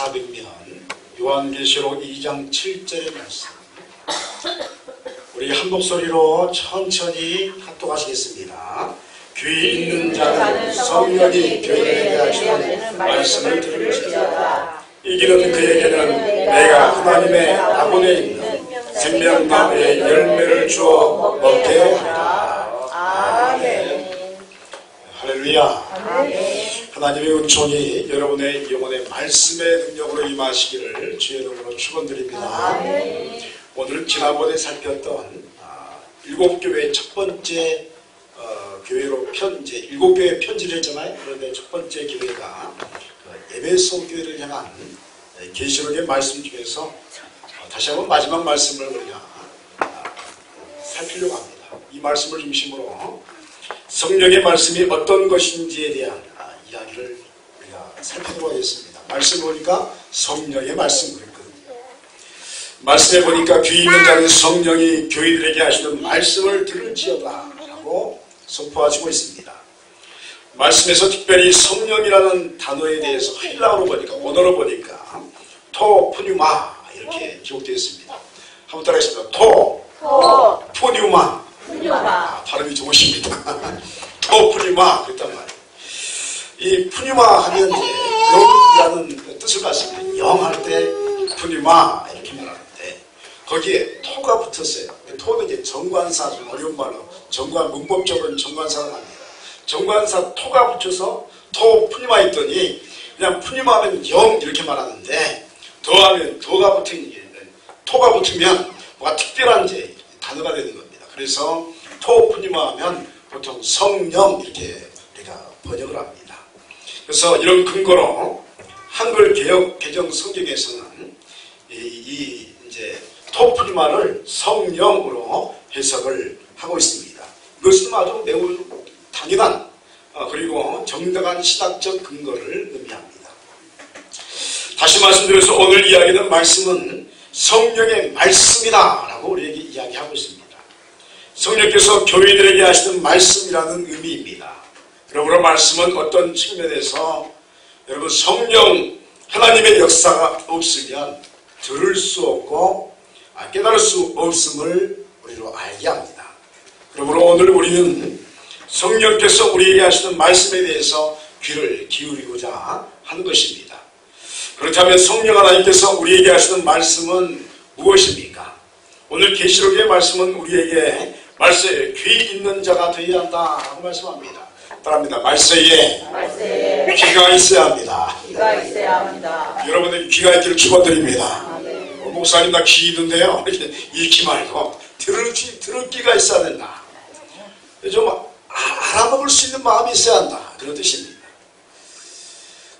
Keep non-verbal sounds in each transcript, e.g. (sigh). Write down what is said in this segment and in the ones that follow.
400면 요한계시록 2장 7절의 말씀 우리 한 목소리로 천천히 합독하시겠습니다. 귀 있는 자는 성령이 교회에 하시는 말씀을 들을지어다. 이기는 그에게는 내가 하나님의 아본에 있는 생명나무의 열매를 주어 먹게 하리라. 아멘. 할렐루야. 하나님의 은총이 여러분의 영혼의 말씀의 능력으로 임하시기를 주의 이름으로 축원드립니다. 오늘은 지난번에 살폈던 아, 일곱 교회 첫 번째 어, 교회로 편 이제 일곱 교회 편지를 했잖아요. 그런데 첫 번째 교회가 그 에베소 교회를 향한 계시록의 말씀 중에서 어, 다시 한번 마지막 말씀을 우리가 아, 살피려고 합니다. 이 말씀을 중심으로 성령의 말씀이 어떤 것인지에 대한 아, 이야기를 우리가 살펴보도록 하겠습니다. 말씀 보니까 성령의 말씀 그랬거든요. 말씀에 보니까 귀 있는 자는 성령이 교인들에게 하시는 말씀을 들을지어다 라고 선포하시고 있습니다. 말씀에서 특별히 성령이라는 단어에 대해서 헬라어로 보니까 원어로 보니까 토 푸뉴마 이렇게 기록되어 있습니다. 한번 따라하겠습니다. 토, 토, 푸뉴마 푸뉴마. 아, 발음이 좋으십니다. (laughs) 토 푸뉴마 그랬단 말이에요. 이 푸뉴마 하면 영이라는 뜻을 갖습니다. 영할 때 푸뉴마 이렇게 말하는데 거기에 토가 붙었어요. 토는 이제 정관사 좀 어려운 말로 정관 문법적으로는 정관사가 합니다. 정관사 토가 붙여서 토 푸뉴마 있더니 그냥 푸뉴마 하면 영 이렇게 말하는데 더하면 더가 붙은 게 토가 붙으면 뭐가 특별한 이제 단어가 되는 겁니다. 그래서 토 푸뉴마 하면 보통 성령 이렇게 우리가 번역을 합니다. 그래서 이런 근거로 한글 개혁 개정 성경에서는 이, 이 이제 토프리마를 성령으로 해석을 하고 있습니다. 이것은 아주 매우 당연한 어, 그리고 정당한 신학적 근거를 의미합니다. 다시 말씀드려서 오늘 이야기하는 말씀은 성령의 말씀이다 라고 우리에게 이야기하고 있습니다. 성령께서 교회들에게 하시는 말씀이라는 의미입니다. 그러므로 말씀은 어떤 측면에서 여러분 성령 하나님의 역사가 없으면 들을 수 없고 아, 깨달을 수 없음을 우리로 알게 합니다. 그러므로 오늘 우리는 성령께서 우리에게 하시는 말씀에 대해서 귀를 기울이고자 하는 것입니다. 그렇다면 성령 하나님께서 우리에게 하시는 말씀은 무엇입니까? 오늘 계시록의 말씀은 우리에게 말세에 귀 있는 자가 되어야 한다고 말씀합니다. 따라합니다. 말세에 말세에 귀가 있어야 합니다. 귀가 있어야 합니다. 여러분의 귀가 있기를 축원드립니다. 아멘. 어, 목사님 나 귀 있는데요. (laughs) 이렇게 읽지 말고 들을, 귀, 들을 귀가 있어야 된다. 좀 아- 알아먹을 수 있는 마음이 있어야 한다. 그런 뜻입니다.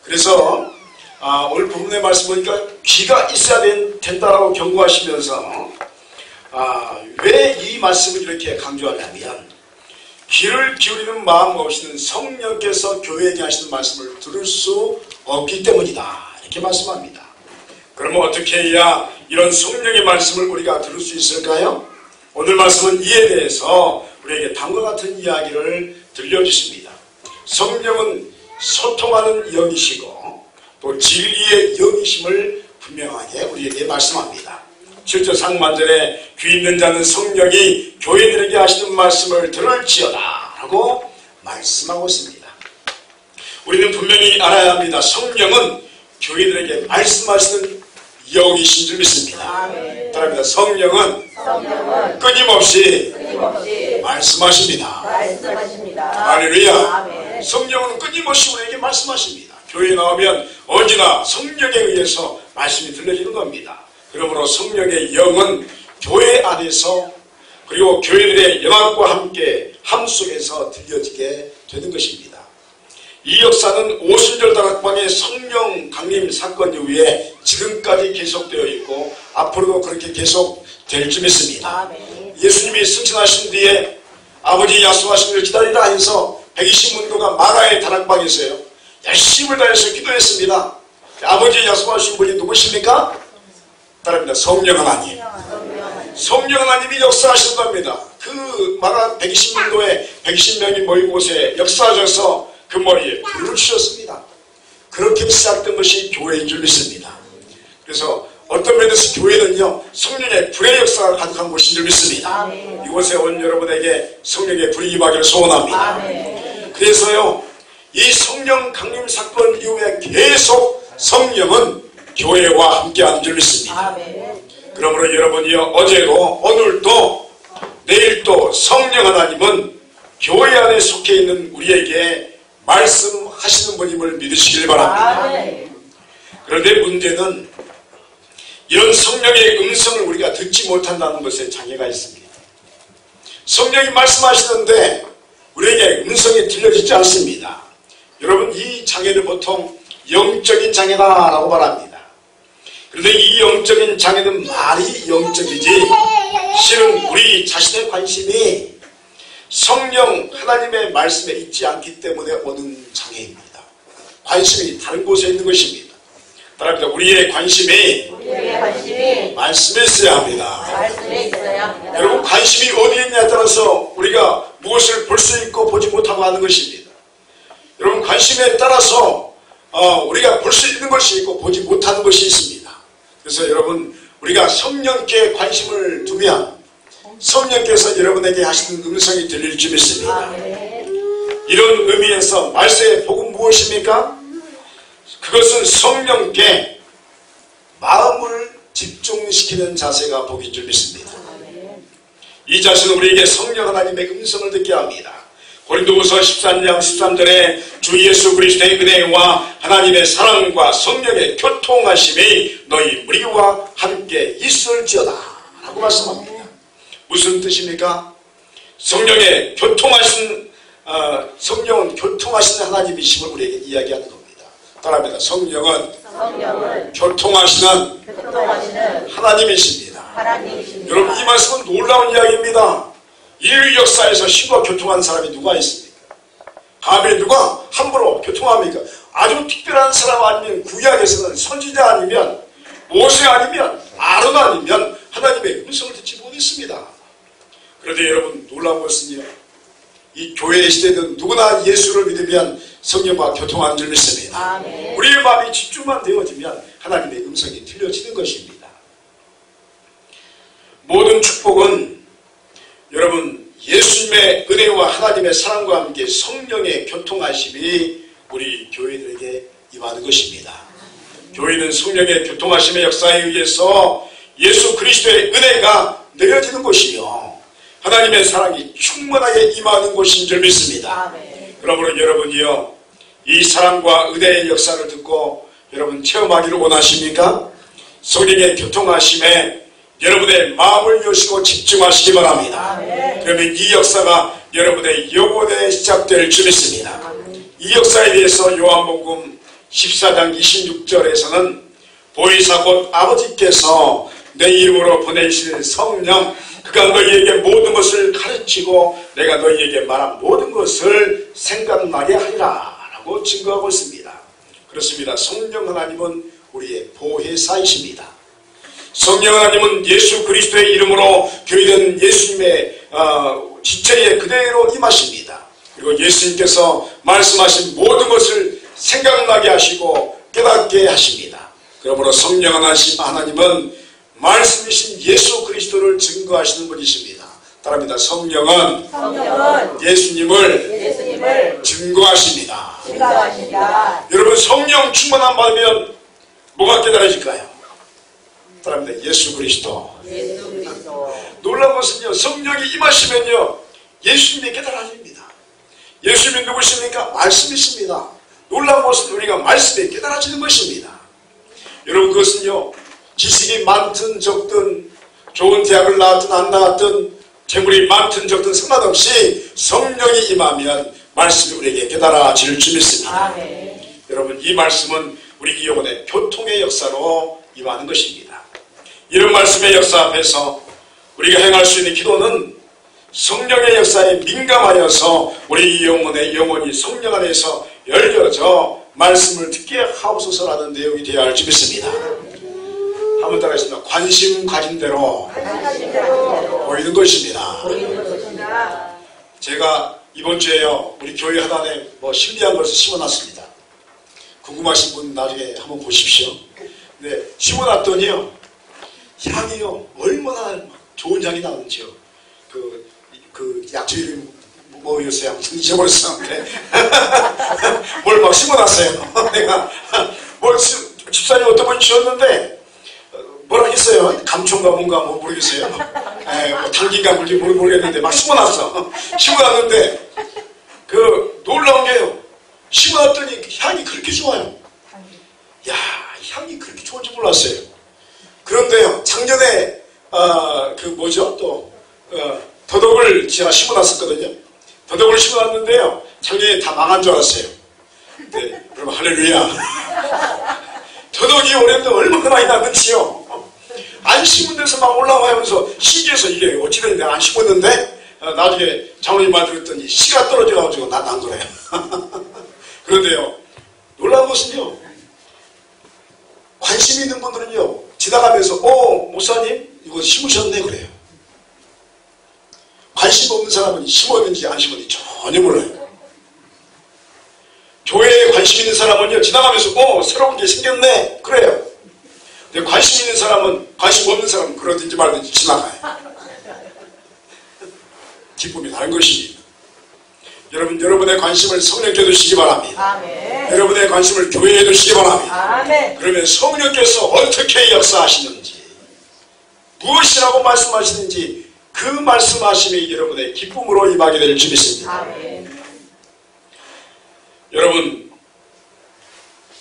그래서 아, 오늘 부분의 말씀 보니까 귀가 있어야 된, 된다라고 경고하시면서 아, 왜 이 말씀을 이렇게 강조하냐면 귀를 기울이는 마음 없이는 성령께서 교회에게 하시는 말씀을 들을 수 없기 때문이다. 이렇게 말씀합니다. 그러면 어떻게 해야 이런 성령의 말씀을 우리가 들을 수 있을까요? 오늘 말씀은 이에 대해서 우리에게 다음과 같은 이야기를 들려주십니다. 성령은 소통하는 영이시고 또 진리의 영이심을 분명하게 우리에게 말씀합니다. 7절 상만절에 귀 있는 자는 성령이 교회들에게 하시는 말씀을 들을지어다 라고 말씀하고 있습니다. 우리는 분명히 알아야 합니다. 성령은 교회들에게 말씀하시는 영이신 줄 믿습니다. 따라합니다. 성령은 성령은 끊임없이 끊임없이 말씀하십니다. 말씀하십니다. 할렐루야. 성령은 끊임없이 우리에게 말씀하십니다. 교회에 나오면 언제나 성령에 의해서 말씀이 들려지는 겁니다. 그러므로 성령의 영은 교회 안에서 그리고 교회들의 영광과 함께 함 속에서 들려지게 되는 것입니다. 이 역사는 오순절 다락방의 성령 강림 사건 이후에 지금까지 계속되어 있고 앞으로도 그렇게 계속 될 줄 믿습니다. 아멘. 예수님이 승천하신 뒤에 아버지 약속하신 을 기다리라 해서 120문도가 마가의 다락방에서요. 열심을 다해서 기도했습니다. 아버지 약속하신 분이 누구십니까? 따릅니다. 성령 하나님. 성령 하나님이 역사하신 겁니다. 그 마가 120문도에 120명이 모인 곳에 역사하셔서 그 머리에 불을 주셨습니다. 그렇게 시작된 것이 교회인 줄 믿습니다. 그래서 어떤 면에서 교회는요 성령의 불의 역사가 가득한 곳인 줄 믿습니다. 아멘. 이곳에 온 여러분에게 성령의 불이 임하기를 소원합니다. 아멘. 그래서요 이 성령 강림 사건 이후에 계속 성령은 교회와 함께 하는 줄 믿습니다. 아멘. 그러므로 여러분이요 어제도 오늘도 내일도 성령 하나님은 교회 안에 속해 있는 우리에게 말씀하시는 분임을 믿으시길 바랍니다. 아멘. 그런데 문제는 이런 성령의 음성을 우리가 듣지 못한다는 것에 장애가 있습니다. 성령이 말씀하시는데 우리에게 음성이 들려지지 않습니다. 여러분 이 장애를 보통 영적인 장애다라고 말합니다. 그런데 이 영적인 장애는 말이 영적이지 실은 우리 자신의 관심이 성령 하나님의 말씀에 있지 않기 때문에 오는 장애입니다. 관심이 다른 곳에 있는 것입니다. 따라합니다. 우리의 관심이 우리의 관심이 말씀에 있어야 합니다. 말씀에 있어야 합니다. 여러분 관심이 어디에 있냐에 따라서 우리가 무엇을 볼 수 있고 보지 못하고 하는 것입니다. 여러분 관심에 따라서 어, 우리가 볼 수 있는 것이 있고 보지 못하는 것이 있습니다. 그래서 여러분 우리가 성령께 관심을 두면 성령께서 여러분에게 하시는 음성이 들릴 줄 믿습니다. 아멘. 이런 의미에서 말세의 복은 무엇입니까? 그것은 성령께 마음을 집중시키는 자세가 복인 줄 믿습니다. 아멘. 이 자신은 우리에게 성령 하나님의 음성을 듣게 합니다. 고린도후서 13장 13절에 주 예수 그리스도의 은혜와 하나님의 사랑과 성령의 교통하심이 너희 우리와 함께 있을지어다 라고 말씀합니다. 무슨 뜻입니까? 성령의 교통하신 어, 성령은 교통하시는 하나님이심을 우리에게 이야기하는 겁니다. 따라합니다. 성령은 성령은 교통하시는 교통하시는 하나님이십니다. 하나님이십니다. 여러분 이 말씀은 놀라운 이야기입니다. 인류 역사에서 신과 교통한 사람이 누가 있습니까? 감히 누가 함부로 교통합니까? 아주 특별한 사람 아니면 구약에서는 선지자 아니면 모세 아니면 아론 아니면 하나님의 음성을 듣지 못했습니다. 그런데 여러분 놀라운 것은요. 이 교회 시대는 누구나 예수를 믿으면 성령과 교통하는 줄 믿습니다. 아멘. 우리의 마음이 집중만 되어지면 하나님의 음성이 들려지는 것입니다. 모든 축복은 예수님의 은혜와 하나님의 사랑과 함께 성령의 교통하심이 우리 교회들에게 임하는 것입니다. 교회는 성령의 교통하심의 역사에 의해서 예수 그리스도의 은혜가 내려지는 곳이요. 하나님의 사랑이 충만하게 임하는 곳인 줄 믿습니다. 아멘. 그러므로 여러분이요 이 사랑과 은혜의 역사를 듣고 여러분 체험하기를 원하십니까? 성령의 교통하심에 여러분의 마음을 여시고 집중하시기 바랍니다. 그러면 이 역사가 여러분의 영혼에 시작될 줄 믿습니다. 이 역사에 대해서 요한복음 14장 26절에서는 보이사 곧 아버지께서 내 이름으로 보내신 성령 그가 너희에게 모든 것을 가르치고 내가 너희에게 말한 모든 것을 생각나게 하리라 라고 증거하고 있습니다. 그렇습니다. 성령 하나님은 우리의 보혜사이십니다. 성령 하나님은 예수 그리스도의 이름으로 교회된 예수님의 어, 지체에 그대로 임하십니다. 그리고 예수님께서 말씀하신 모든 것을 생각나게 하시고 깨닫게 하십니다. 그러므로 성령 하나님 하나님은 말씀이신 예수 그리스도를 증거하시는 분이십니다. 따라합니다. 성령은 성령은 예수님을 예수님을 증거하십니다. 증거하십니다. 여러분 성령 충만함 받으면 뭐가 깨달아질까요? 따라합니다. 예수 그리스도. 예수 그리스도. 놀라운 것은요, 성령이 임하시면요, 예수님이 깨달아집니다. 예수님이 누구십니까? 말씀이십니다. 놀라운 것은 우리가 말씀에 깨달아지는 것입니다. 여러분, 그것은요, 지식이 많든 적든, 좋은 대학을 나왔든 안 나왔든, 재물이 많든 적든 상관없이 성령이 임하면 말씀이 우리에게 깨달아질 줄 믿습니다. 아멘. 여러분 이 말씀은 우리 영혼의 교통의 역사로 임하는 것입니다. 이런 말씀의 역사 앞에서 우리가 행할 수 있는 기도는 성령의 역사에 민감하여서 우리 영혼의 영혼이 성령 안에서 열려져 말씀을 듣게 하옵소서라는 내용이 되어야 할지 믿습니다. 한번 따라하겠습니다. 관심 가진 대로. 보이는 것입니다. 제가 이번 주에요 우리 교회 하단에 뭐 신비한 것을 심어놨습니다. 궁금하신 분 나중에 한번 보십시오. 네, 심어놨더니요 향이요. 얼마나 막 좋은 향이 나는지요. 그, 그 약초 이름이 뭐였어요 잊어버렸어 뭘막 심어놨어요. (laughs) 내가 뭘 심- 집사님 어떤 지었는데 어, 뭐라 했어요? 감초인가 뭔가 뭐 모르겠어요. (laughs) 에, 뭐 당긴가 뭔지 모르- 모르겠는데 막 심어놨어. (laughs) 심어놨는데 그 놀라운 게요. 심어놨더니 향이 그렇게 좋아요. 야 향이 그렇게 좋은지 몰랐어요 그런데요, 작년에, 아, 그 뭐죠, 또, 어, 더덕을 제가 심어 놨었거든요. 더덕을 심어 놨는데요, 작년에 다 망한 줄 알았어요. 네, 여러분, 할렐루야. (laughs) 더덕이 올해는 얼마나 많이 났는지요. 안 심은 데서 막 올라와면서 신기해서 이게 어찌된 내가 안 심었는데, 어, 나중에 장로님 말 들었더니 씨가 떨어져가지고 나난 거래요. (laughs) 그런데요, 놀라운 것은요, 관심 있는 분들은요, 지나가면서, 어, 목사님, 이거 심으셨네, 그래요. 관심 없는 사람은 심었는지 안 심었는지 전혀 몰라요. 교회에 관심 있는 사람은요, 지나가면서, 어, 새로운 게 생겼네, 그래요. 근데 관심 있는 사람은, 관심 없는 사람은 그러든지 말든지 지나가요. 기쁨이 다른 것입니다. 여러분, 여러분의 관심을 성령께 두시기 바랍니다. 아멘. 여러분의 관심을 교회에 두시기 바랍니다. 아멘. 그러면 성령께서 어떻게 역사하시는지 무엇이라고 말씀하시는지 그 말씀하심이 여러분의 기쁨으로 임하게 될 줄 믿습니다. 아멘. 여러분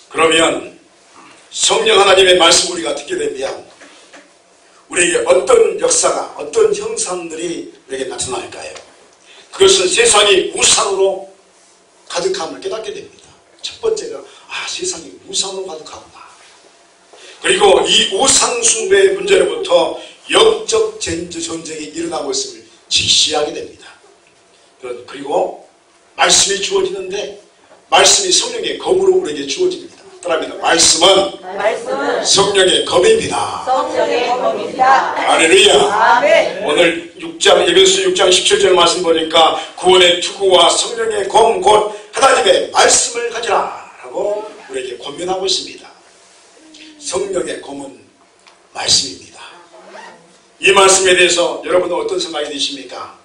그러면 성령 하나님의 말씀 우리가 듣게 되면 우리에게 어떤 역사가 어떤 형상들이 우리에게 나타날까요? 그것은 세상이 우상으로 가득함을 깨닫게 됩니다. 첫 번째가 아 세상이 우상으로 가득하구나. 그리고 이 우상 숭배의 문제로부터 영적 젠- 전쟁이 일어나고 있음을 직시하게 됩니다. 그리고 말씀이 주어지는데 말씀이 성령의 검으로 우리에게 주어집니다. 따라합니다. 말씀은 말씀은 성령의 검입니다. 성령의 검입니다. 할렐루야. 아멘. 오늘 6장, 예배서 6장 17절 말씀 보니까 구원의 투구와 성령의 검, 곧 하나님의 말씀을 가지라. 라고 우리에게 권면하고 있습니다. 성령의 검은 말씀입니다. 이 말씀에 대해서 여러분은 어떤 생각이 드십니까?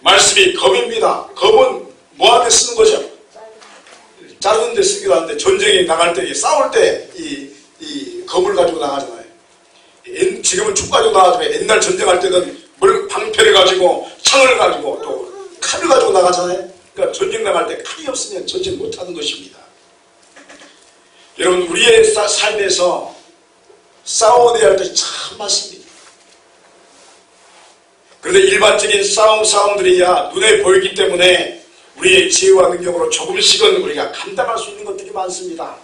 말씀이 검입니다. 검은 뭐하게 쓰는 거죠? 자르는 데 쓰기도 하는데 전쟁에 나갈 때 싸울 때 이 이 검을 가지고 나가잖아요. 옛- 지금은 총 가지고 나가지만 옛날 전쟁할 때는 물 방패를 가지고 창을 가지고 또 칼을 가지고 나가잖아요. 그러니까 전쟁 나갈 때 칼이 없으면 전쟁 못하는 것입니다. 여러분 우리의 사- 삶에서 싸워내야 할 것이 참 많습니다. 그런데 일반적인 싸움 싸움들이야 눈에 보이기 때문에 우리의 지혜와 능력으로 조금씩은 우리가 감당할 수 있는 것들이 많습니다.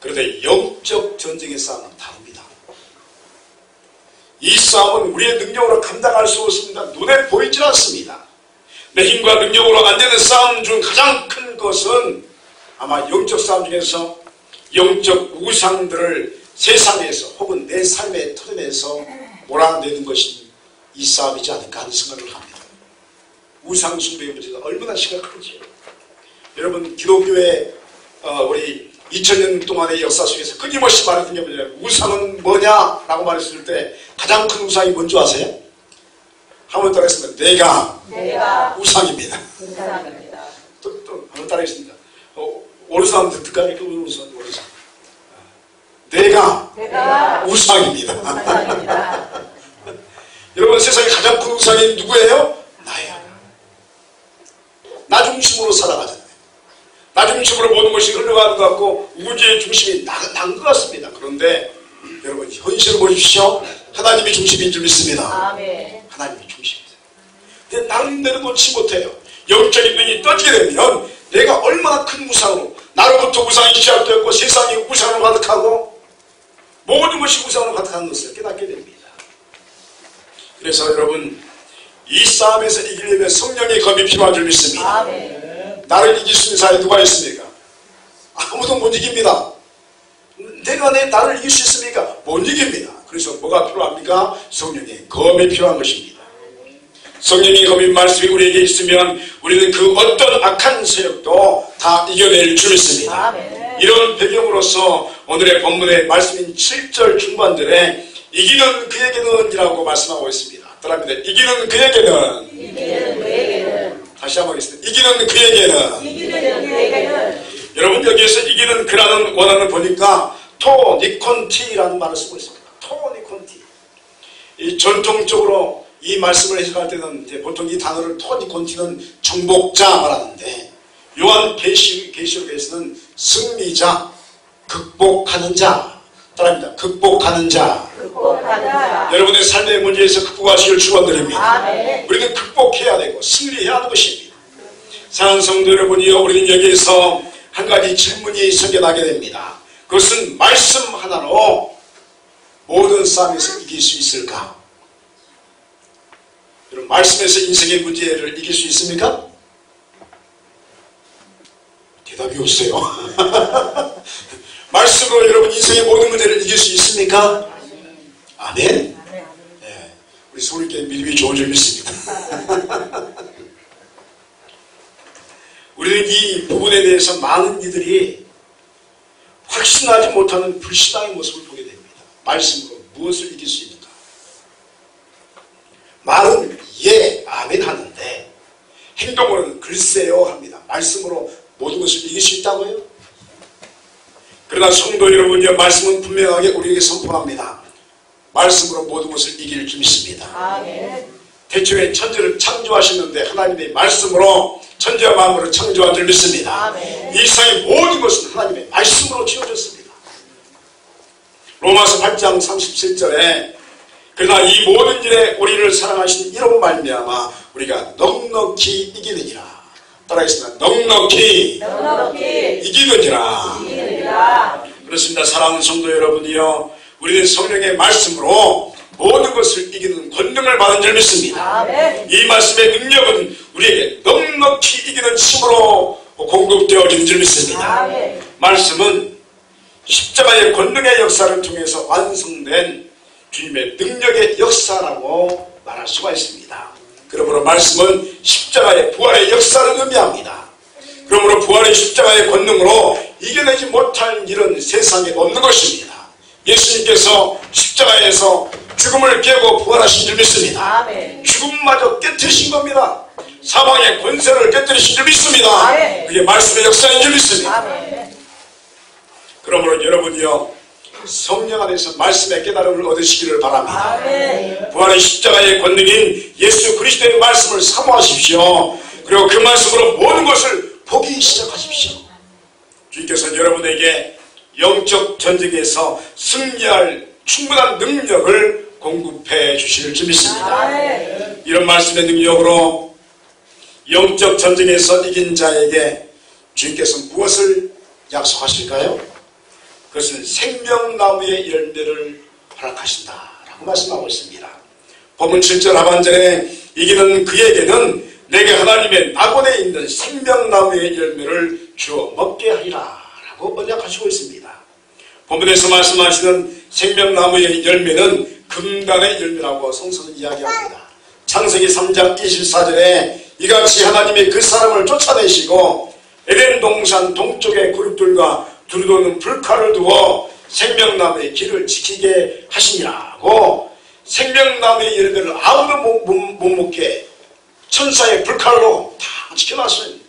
그런데 영적 전쟁의 싸움은 다릅니다. 이 싸움은 우리의 능력으로 감당할 수 없습니다. 눈에 보이질 않습니다. 내 힘과 능력으로 안 되는 싸움 중 가장 큰 것은 아마 영적 싸움 중에서 영적 우상들을 세상에서 혹은 내 삶의 터전에서 몰아내는 것이 이 싸움이지 않을까 하는 생각을 합니다. 우상숭배의 문제가 얼마나 심각한지요. 여러분 기독교의 어, 우리 2000년 동안의 역사 속에서 끊임없이 말했던 게 뭐냐면 우상은 뭐냐라고 말했을 때 가장 큰 우상이 뭔지 아세요? 한번 따라했습니다. 내가 내가 우상입니다. 감사합니다. 또, 또 한번 따라했습니다. 어, 오르산 듣을까요? 그 오르산, 오르산. 내가 내가 우상입니다. (laughs) 여러분 세상에 가장 큰 우상이 누구예요? 나예요. 나 중심으로 살아가잖아요. 나 중심으로 모든 것이 흘러가는 것 같고 우주의 중심이 난것 같습니다. 그런데 여러분 현실을 보십시오. 하나님이 중심인 줄 믿습니다. 하나님이 중심이세요. 근데 나름대로 놓지 못해요. 영적인 눈이 떠지게 되면 내가 얼마나 큰 우상으로 나로부터 우상이 시작되었고 세상이 우상으로 가득하고 모든 것이 우상으로 가득한 것을 깨닫게 됩니다. 그래서 여러분 이 싸움에서 이기려면 성령의 검이 필요한 줄 믿습니다. 아멘. 나를 이길 수 있는 사람이 누가 있습니까? 아무도 못 이깁니다. 내가 내 나를 이길 수 있습니까? 못 이깁니다. 그래서 뭐가 필요합니까? 성령의 검이 필요한 것입니다. 성령의 검인 말씀이 우리에게 있으면 우리는 그 어떤 악한 세력도 다 이겨낼 줄 믿습니다. 아멘. 이런 배경으로서 오늘의 본문의 말씀인 7절 중반절에 이기는 그에게는 이라고 말씀하고 있습니다. 따라합니다. 이기는 그에게는 이기는 그에게는 다시 한번 하겠습니다. 이기는 그에게는 이기는 그에게는 여러분 여기에서 이기는 그라는 원어를 보니까 토니콘티라는 말을 쓰고 있습니다. 토니콘티. 이 전통적으로 이 말씀을 해석할 때는 보통 이 단어를 토니콘티는 정복자 말하는데 요한 계시 계시록에서는 승리자, 극복하는 자 따라합니다. 극복하는 자. 극복하는 자. 여러분의 삶의 문제에서 극복하시길 축원드립니다. 아멘. 우리는 극복해야 되고 승리해야 하는 것입니다. 사랑하는 성도 여러분이요, 우리는 여기에서 한 가지 질문이 생겨나게 됩니다. 그것은 말씀 하나로 모든 싸움에서 이길 수 있을까? 여러분, 말씀에서 인생의 문제를 이길 수 있습니까? 대답이 없어요. (laughs) 말씀으로 여러분 인생의 모든 문제를 이길 수 있습니까? 아멘. 예, 우리 소리께 믿음이 좋은 줄 믿습니다. 우리는 이 부분에 대해서 많은 이들이 확신하지 못하는 불신앙의 모습을 보게 됩니다. 말씀으로 무엇을 이길 수 있는가? 말은 예, 아멘 하는데 행동으로는 글쎄요 합니다. 말씀으로 모든 것을 이길 수 있다고요? 그러나 성도 여러분요 말씀은 분명하게 우리에게 선포합니다. 말씀으로 모든 것을 이길 줄 믿습니다. 대초에 천지를 창조하셨는데 하나님의 말씀으로 천지와 만물을 창조한 줄 믿습니다. 이 세상의 모든 것은 하나님의 말씀으로 지어졌습니다. 로마서 8장 37절에 그러나 이 모든 일에 우리를 사랑하신 이로 말미암아 우리가 넉넉히 이기느니라. 따라하겠습니다. 넉넉히 넉넉히. 이기느니라. 그렇습니다. 사랑하는 성도 여러분이요. 우리는 성령의 말씀으로 모든 것을 이기는 권능을 받은 줄 믿습니다. 아멘. 이 말씀의 능력은 우리에게 넉넉히 이기는 힘으로 공급되어지는 줄 믿습니다. 아멘. 말씀은 십자가의 권능의 역사를 통해서 완성된 주님의 능력의 역사라고 말할 수가 있습니다. 그러므로 말씀은 십자가의 의 의미합니다. 그러므로 부활의 십자가의 권능으로 이겨내지 못할 일은 세상에 없는 것입니다. 예수님께서 십자가에서 죽음을 깨고 부활하신 줄 믿습니다. 아멘. 죽음마저 깨뜨리신 겁니다. 사망의 권세를 깨뜨리신 줄 믿습니다. 아멘. 그게 말씀의 역사인 줄 믿습니다. 아멘. 그러므로 여러분이요 성령 안에서 말씀의 깨달음을 얻으시기를 바랍니다. 부활의 십자가의 권능인 예수 그리스도의 말씀을 사모하십시오. 그리고 그 말씀으로 모든 것을 보기 시작하십시오. 주님께서는 여러분에게 영적 전쟁에서 승리할 충분한 능력을 공급해 주실 줄 믿습니다. 아멘. 이런 말씀의 능력으로 영적 전쟁에서 이긴 자에게 주님께서 무엇을 약속하실까요? 그것은 생명나무의 열매를 허락하신다라고 말씀하고 있습니다. 본문 7절 하반절에 이기는 그에게는 내게 하나님의 낙원에 있는 생명나무의 열매를 주어 먹게 하리라 라고 언약하시고 있습니다. 본문에서 말씀하시는 생명나무의 열매는 금단의 열매라고 성서는 이야기합니다. 창세기 3장 24절에 이같이 하나님이 그 사람을 쫓아내시고 에덴 동산 동쪽의 그룹들과 두루도는 불칼을 두어 생명나무의 길을 지키게 하시니라고 생명나무의 열매를 아무도 못, 못, 못 먹게 천사의 불칼로 다 지켜놨습니다.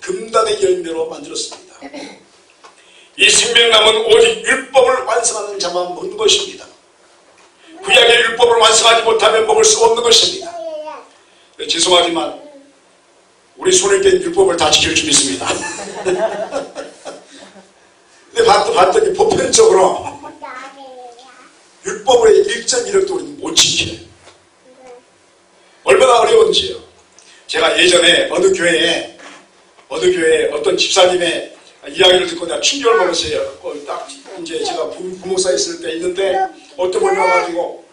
금단의 열매로 만들었습니다. 이 생명나무는 오직 율법을 완성하는 자만 먹는 것입니다. 구약의 율법을 완성하지 못하면 먹을 수 없는 것입니다. 네, 죄송하지만 우리 손에 낀 율법을 다 지킬 줄 믿습니다. (laughs) 근데 봤- 봤더니 보편적으로 율법의 1.1을 우리는 못 지켜요. 얼마나 어려운지요. 제가 예전에 어느 교회에 어느 교회에 어떤 집사님의 이야기를 듣고 내가 충격을 먹었어요. 어, 딱 이제 제가 부, 부목사 있을 때 있는데 어떤 분이 와가지고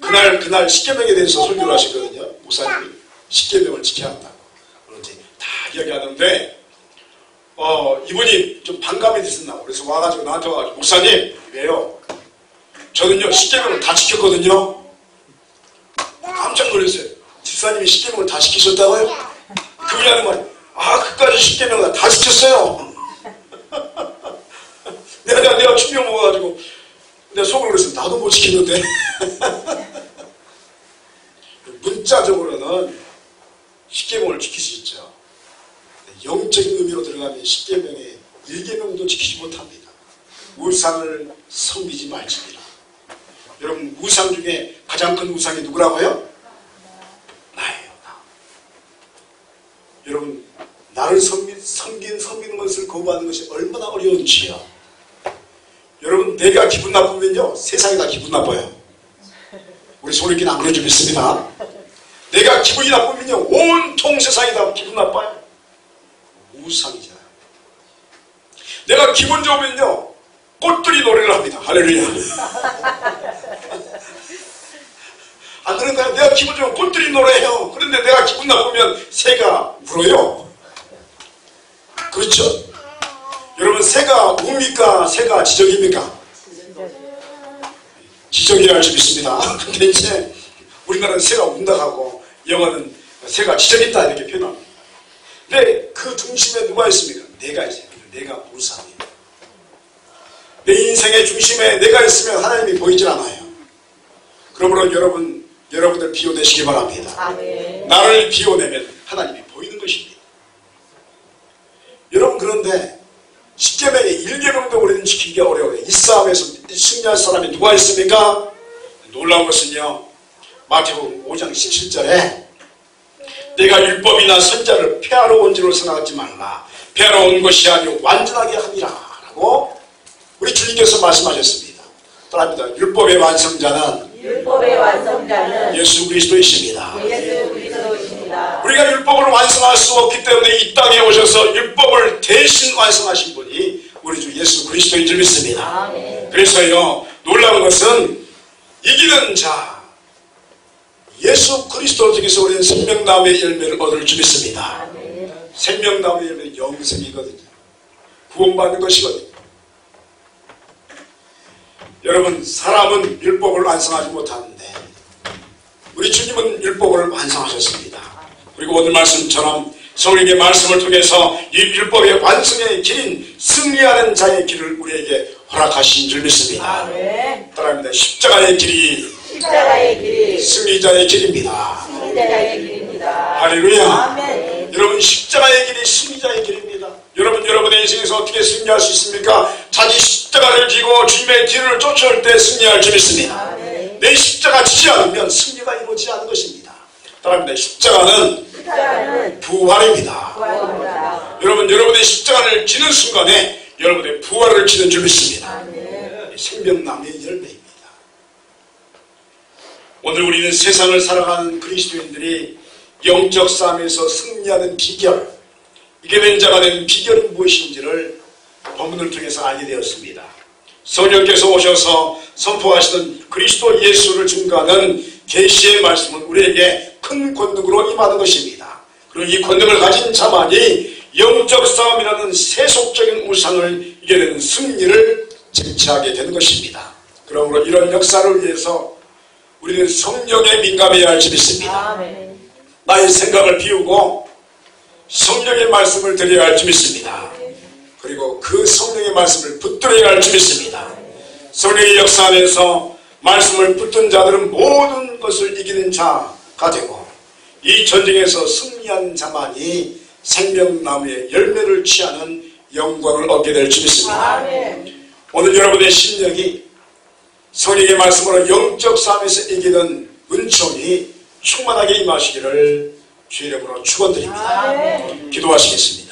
그날 그날 십계명에 대해서 설교를 하시거든요. 목사님이 십계명을 지켜야 한다고. 그런 이제 다 이야기하는데 어 이분이 좀 반감이 됐었나 그래서 와가지고 나한테 와가지고 목사님 왜요? 저는요 십계명을 다 지켰거든요. 집사님이 십계명을 다 지키셨다고요? 그분이 하는 말이 아 그까지 십계명을 다 지켰어요. (laughs) 내가, 내가, 내가 충격 먹어가지고, 내 속으로 그랬어. 나도 못 지키는데. (laughs) 문자적으로는 십계명을 지킬 수 있죠. 영적인 의미로 들어가면 십계명의 일계명도 지키지 못합니다. 우상을 섬기지 말지니라. 여러분 우상 중에 가장 큰 우상이 누구라고요? 여러분 나를 섬긴, 섬긴 섬기는 것을 거부하는 것이 얼마나 어려운지요. 여러분 내가 기분 나쁘면요 세상이 다 기분 나빠요. 우리 소리끼는 안 그런 줄 믿습니다. 내가 기분이 나쁘면요 온통 세상이 다 기분 나빠요. 우상이잖아요. 내가 기분 좋으면요 꽃들이 노래를 합니다. 할렐루야. 안 그런가요? 내가 기분 좋으면 꽃들이 노래해요. 그런데 내가 기분 나쁘면 새가 울어요. 그렇죠? 여러분 새가 웁니까? 새가 지적입니까? 지적이라 할 수 있습니다. (laughs) 근데 이제 우리나라는 새가 운다 하고 영어는 새가 지적있다 이렇게 표현합니다. 근데 그 중심에 누가 있습니까? 내가 있어요. 내가 우상이에요. 내 인생의 중심에 내가 있으면 하나님이 보이질 않아요. 그러므로 여러분, 여러분들 비워내시기 바랍니다. 아멘. 나를 비워내면 하나님이 보이는 것입니다. 여러분 그런데 십계명의 일계명도 우리는 지키기가 어려워요. 이 싸움에서 승리할 사람이 누가 있습니까? 놀라운 것은요. 마태복음 5장 17절에 내가 율법이나 선자를 폐하러 온 줄로 생각하지 말라. 폐하러 온 것이 아니오 완전하게 하니라. 라고 우리 주님께서 말씀하셨습니다. 따라합니다. 율법의 완성자는 율법의 완성자는 예수 그리스도이십니다. 예수 그리스도이십니다. 우리가 율법을 완성할 수 없기 때문에 이 땅에 오셔서 율법을 대신 완성하신 분이 우리 주 예수 그리스도인 줄 믿습니다. 아멘. 그래서요, 놀라운 것은 이기는 자, 예수 그리스도 중에서 우리는 생명나무의 열매를 얻을 줄 믿습니다. 아멘. 생명나무의 열매는 영생이거든요. 구원받는 것이거든요. 여러분, 사람은 율법을 완성하지 못하는데, 우리 주님은 율법을 완성하셨습니다. 그리고 오늘 말씀처럼 성령의 말씀을 통해서 이 율법의 완성의 길인 승리하는 자의 길을 우리에게 허락하신 줄 믿습니다. 아멘. 따라합니다. 십자가의 길이 십자가의 길이 승리자의 길입니다. 승리자의 길입니다. 할렐루야. 아멘. 여러분 십자가의 길이 승리자의 길입니다. 인생에서 어떻게 승리할 수 있습니까? 자기 십자가를 지고 주님의 뒤를 쫓아올 때 승리할 줄 믿습니다. 내 십자가 지지 않으면 승리가 이루어지지 않는 것입니다. 따라합니다. 십자가는 부활입니다. 구원입니다. 여러분 여러분의 십자가를 지는 순간에 여러분의 부활을 지는 줄 믿습니다. 생명나무의 열매입니다. 오늘 우리는 세상을 살아가는 그리스도인들이 영적 싸움에서 승리하는 비결, 이게 된 자가 된 비결은 무엇인지를 본문을 통해서 알게 되었습니다. 성령께서 오셔서 선포하시는 그리스도 예수를 증거하는 계시의 말씀은 우리에게 큰 권능으로 임하는 것입니다. 그리고 이 권능을 가진 자만이 영적 싸움이라는 세속적인 우상을 이겨내는 승리를 쟁취하게 되는 것입니다. 그러므로 이런 역사를 위해서 우리는 성령에 민감해야 할줄 믿습니다. 아멘. 나의 생각을 비우고 성령의 말씀을 드려야 할 줄 믿습니다. 그리고 그 성령의 말씀을 붙들어야 할 줄 믿습니다. 성령의 역사 안에서 말씀을 붙든 자들은 모든 것을 이기는 자가 되고 이 전쟁에서 승리한 자만이 생명나무의 열매를 취하는 영광을 얻게 될 줄 믿습니다. 오늘 여러분의 심령이 성령의 말씀으로 영적 싸움에서 이기는 은총이 충만하게 임하시기를 주의 이름으로 축원드립니다. 아멘. 기도하시겠습니다.